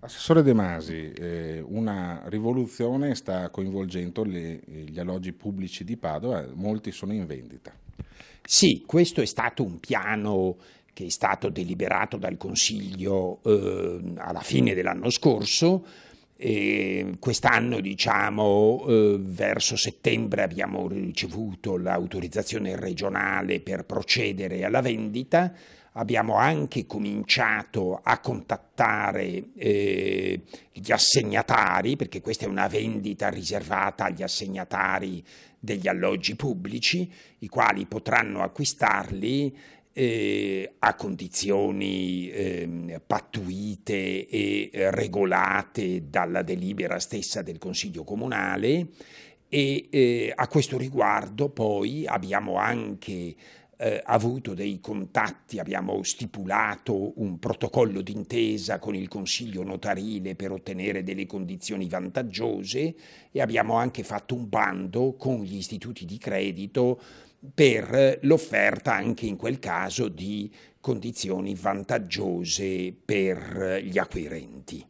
Assessore De Masi, eh, una rivoluzione sta coinvolgendo le, gli alloggi pubblici di Padova, molti sono in vendita. Sì, questo è stato un piano che è stato deliberato dal Consiglio eh, alla fine dell'anno scorso. quest'anno, diciamo, eh, verso settembre abbiamo ricevuto l'autorizzazione regionale per procedere alla vendita abbiamo anche cominciato a contattare eh, gli assegnatari, perché questa è una vendita riservata agli assegnatari degli alloggi pubblici, i quali potranno acquistarli eh, a condizioni eh, pattuite e regolate dalla delibera stessa del Consiglio Comunale e eh, a questo riguardo poi abbiamo anche eh, avuto dei contatti, abbiamo stipulato un protocollo d'intesa con il Consiglio notarile per ottenere delle condizioni vantaggiose e abbiamo anche fatto un bando con gli istituti di credito per l'offerta anche in quel caso di condizioni vantaggiose per gli acquirenti.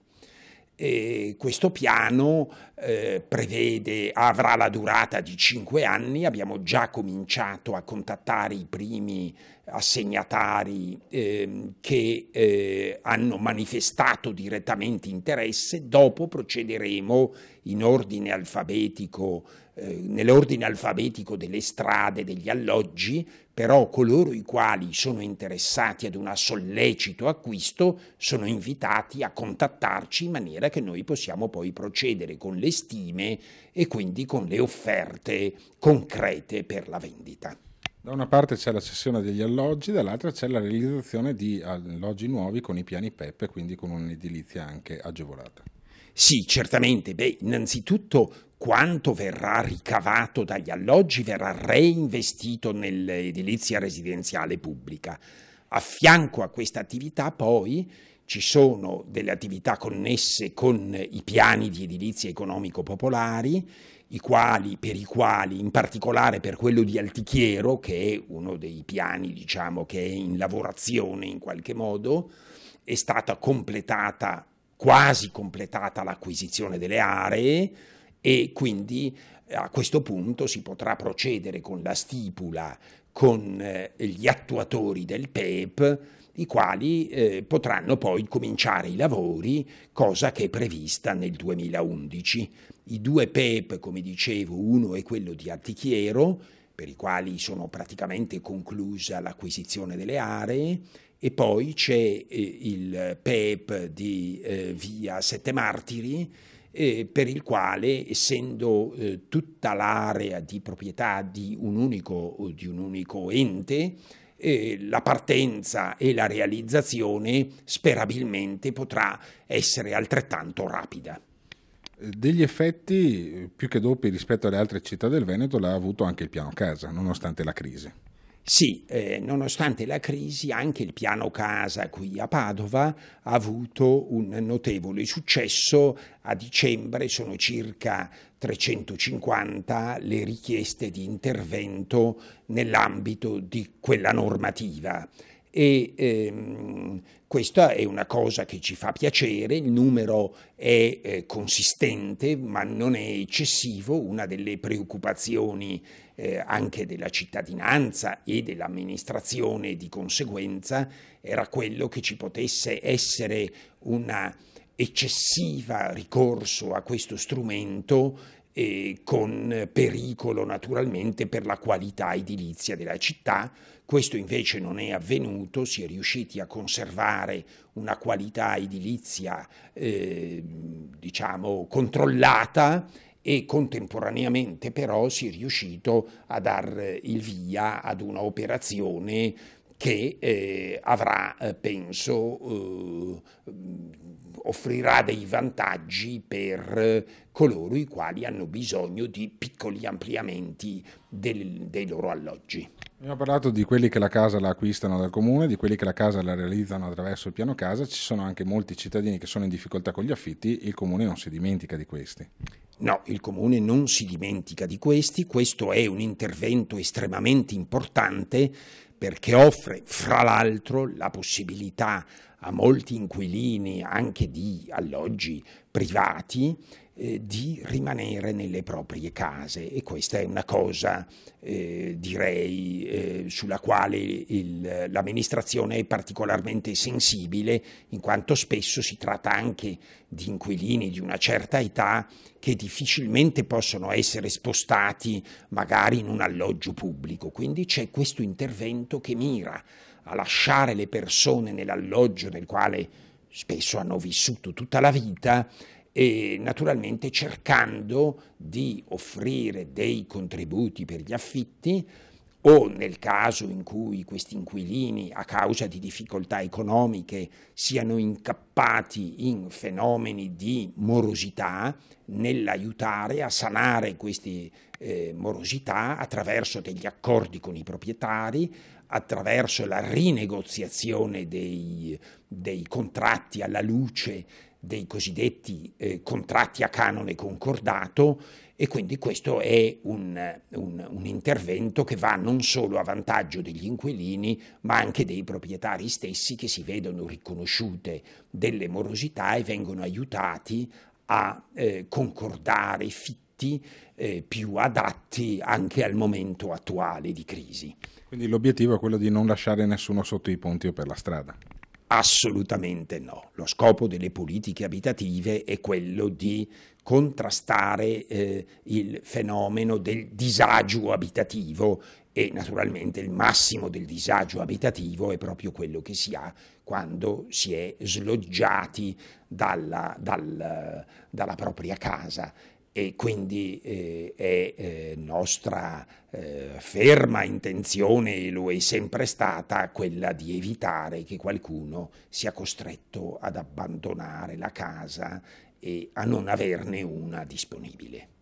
E questo piano eh, prevede, avrà la durata di cinque anni, abbiamo già cominciato a contattare i primi assegnatari eh, che eh, hanno manifestato direttamente interesse, dopo procederemo in ordine alfabetico eh, nell'ordine alfabetico delle strade, degli alloggi, però coloro i quali sono interessati ad un sollecito acquisto sono invitati a contattarci in maniera che noi possiamo poi procedere con le stime e quindi con le offerte concrete per la vendita. Da una parte c'è la cessione degli alloggi, dall'altra c'è la realizzazione di alloggi nuovi con i piani PEP, quindi con un'edilizia anche agevolata. Sì, certamente. Beh, innanzitutto quanto verrà ricavato dagli alloggi verrà reinvestito nell'edilizia residenziale pubblica. A fianco a questa attività poi ci sono delle attività connesse con i piani di edilizia economico popolari, i quali, per i quali, in particolare per quello di Altichiero, che è uno dei piani diciamo, che è in lavorazione in qualche modo, è stata completata quasi completata l'acquisizione delle aree e quindi a questo punto si potrà procedere con la stipula con eh, gli attuatori del PEP, i quali eh, potranno poi cominciare i lavori, cosa che è prevista nel 2011. I due PEP, come dicevo, uno è quello di Artichiero, per i quali sono praticamente conclusa l'acquisizione delle aree, e poi c'è eh, il PEP di eh, via Sette Martiri, eh, per il quale, essendo eh, tutta l'area di proprietà di un unico, di un unico ente, eh, la partenza e la realizzazione sperabilmente potrà essere altrettanto rapida. Degli effetti più che doppi rispetto alle altre città del Veneto l'ha avuto anche il piano casa, nonostante la crisi. Sì, eh, nonostante la crisi, anche il piano casa qui a Padova ha avuto un notevole successo. A dicembre sono circa 350 le richieste di intervento nell'ambito di quella normativa e ehm, questa è una cosa che ci fa piacere, il numero è eh, consistente ma non è eccessivo, una delle preoccupazioni eh, anche della cittadinanza e dell'amministrazione di conseguenza era quello che ci potesse essere un eccessiva ricorso a questo strumento eh, con pericolo naturalmente per la qualità edilizia della città. Questo invece non è avvenuto, si è riusciti a conservare una qualità edilizia eh, diciamo controllata e contemporaneamente però si è riuscito a dar il via ad una operazione che eh, avrà, eh, penso, eh, offrirà dei vantaggi per coloro i quali hanno bisogno di piccoli ampliamenti del, dei loro alloggi. Abbiamo parlato di quelli che la casa la acquistano dal comune, di quelli che la casa la realizzano attraverso il piano casa, ci sono anche molti cittadini che sono in difficoltà con gli affitti, il comune non si dimentica di questi. No, il comune non si dimentica di questi, questo è un intervento estremamente importante perché offre fra l'altro la possibilità a molti inquilini anche di alloggi privati eh, di rimanere nelle proprie case. E questa è una cosa eh, direi eh, sulla quale l'amministrazione è particolarmente sensibile in quanto spesso si tratta anche di inquilini di una certa età che difficilmente possono essere spostati magari in un alloggio pubblico. Quindi c'è questo intervento che mira a lasciare le persone nell'alloggio nel quale spesso hanno vissuto tutta la vita e naturalmente cercando di offrire dei contributi per gli affitti o nel caso in cui questi inquilini a causa di difficoltà economiche siano incappati in fenomeni di morosità, nell'aiutare a sanare queste eh, morosità attraverso degli accordi con i proprietari, attraverso la rinegoziazione dei, dei contratti alla luce dei cosiddetti eh, contratti a canone concordato e quindi questo è un, un, un, intervento che va non solo a vantaggio degli inquilini ma anche dei proprietari stessi che si vedono riconosciute delle morosità e vengono aiutati a eh, concordare fitti eh, più adatti anche al momento attuale di crisi. Quindi l'obiettivo è quello di non lasciare nessuno sotto i ponti o per la strada. Assolutamente no. Lo scopo delle politiche abitative è quello di contrastare eh, il fenomeno del disagio abitativo e naturalmente il massimo del disagio abitativo è proprio quello che si ha quando si è sloggiati dalla, dal, dalla propria casa e quindi eh, è eh, nostra eh, ferma intenzione, e lo è sempre stata, quella di evitare che qualcuno sia costretto ad abbandonare la casa e a non averne una disponibile.